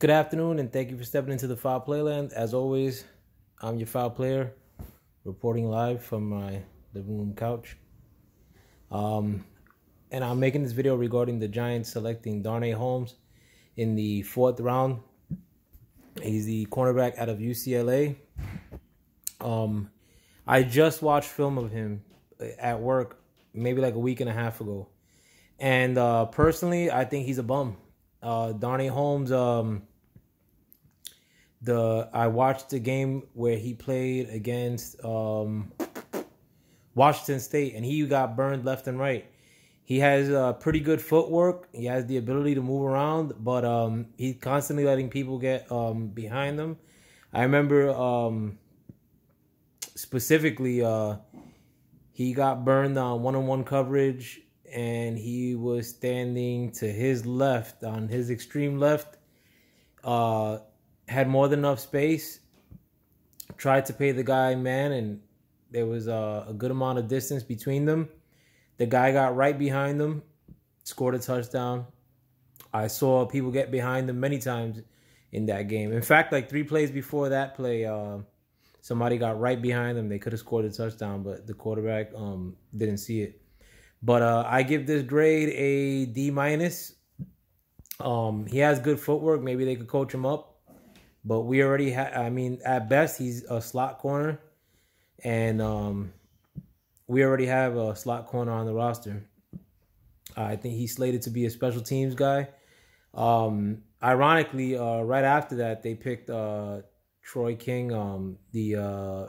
Good afternoon, and thank you for stepping into the Foul Playland. As always, I'm your Foul Player, reporting live from my living room couch. Um, and I'm making this video regarding the Giants selecting Darnay Holmes in the fourth round. He's the cornerback out of UCLA. Um, I just watched film of him at work maybe like a week and a half ago. And uh, personally, I think he's a bum. Uh, Darnay Holmes, um, the I watched the game where he played against um, Washington State, and he got burned left and right. He has uh, pretty good footwork. He has the ability to move around, but um, he's constantly letting people get um, behind them. I remember um, specifically uh, he got burned on one-on-one coverage, and he was standing to his left on his extreme left. Uh, had more than enough space. Tried to pay the guy man, and there was a, a good amount of distance between them. The guy got right behind them, scored a touchdown. I saw people get behind them many times in that game. In fact, like three plays before that play, uh, somebody got right behind them. They could have scored a touchdown, but the quarterback um, didn't see it. But uh, I give this grade a D minus. Um, he has good footwork. Maybe they could coach him up. But we already have. I mean, at best, he's a slot corner, and um, we already have a slot corner on the roster. I think he's slated to be a special teams guy. Um, ironically, uh, right after that, they picked uh, Troy King, um, the uh,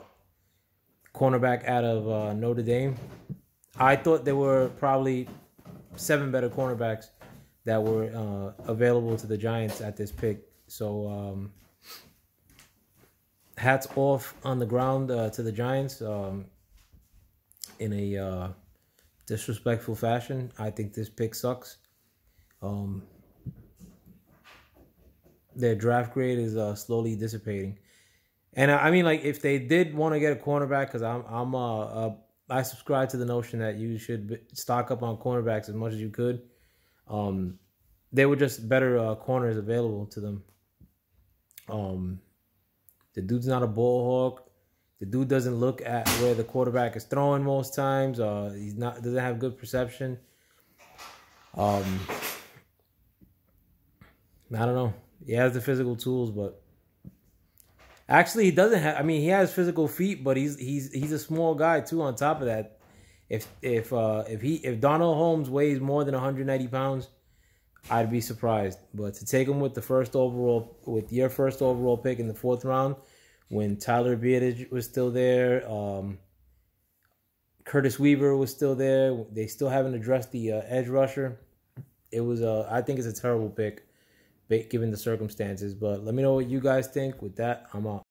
cornerback out of uh, Notre Dame. I thought there were probably seven better cornerbacks that were uh, available to the Giants at this pick. So um, hats off on the ground uh, to the Giants um, in a uh, disrespectful fashion. I think this pick sucks. Um, their draft grade is uh, slowly dissipating, and I mean, like, if they did want to get a cornerback, because I'm I'm uh, uh, I subscribe to the notion that you should stock up on cornerbacks as much as you could. Um, there were just better uh, corners available to them. Um, the dude's not a ball hawk. The dude doesn't look at where the quarterback is throwing most times. Uh, he's not doesn't have good perception. Um, I don't know. He has the physical tools, but actually he doesn't have. I mean, he has physical feet, but he's he's he's a small guy too. On top of that, if if uh, if he if Darnell Holmes weighs more than 190 pounds, I'd be surprised. But to take him with the first overall, with your first overall pick in the fourth round, when Tyler Biadasz was still there, um, Curtis Weaver was still there. They still haven't addressed the uh, edge rusher. It was, uh, I think it's a terrible pick, given the circumstances. But let me know what you guys think. With that, I'm out.